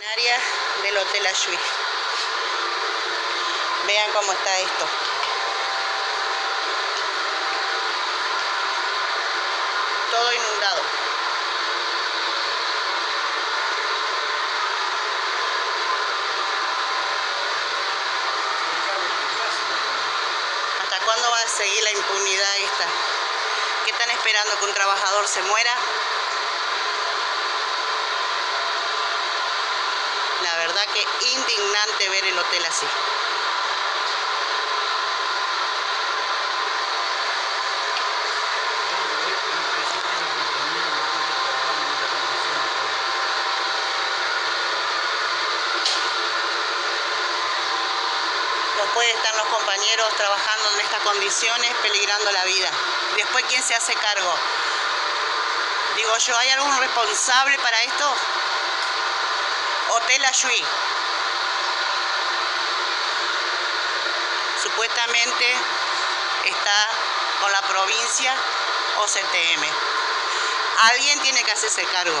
Área del Hotel Ayui. Vean cómo está esto. Todo inundado. ¿Hasta cuándo va a seguir la impunidad esta? ¿Qué están esperando que un trabajador se muera? La verdad que indignante ver el hotel así. No estar los compañeros trabajando en estas condiciones peligrando la vida. Después, ¿quién se hace cargo? Digo yo, ¿hay algún responsable para esto? Hotel Ayui. Supuestamente está con la provincia o CTM. Alguien tiene que hacerse cargo.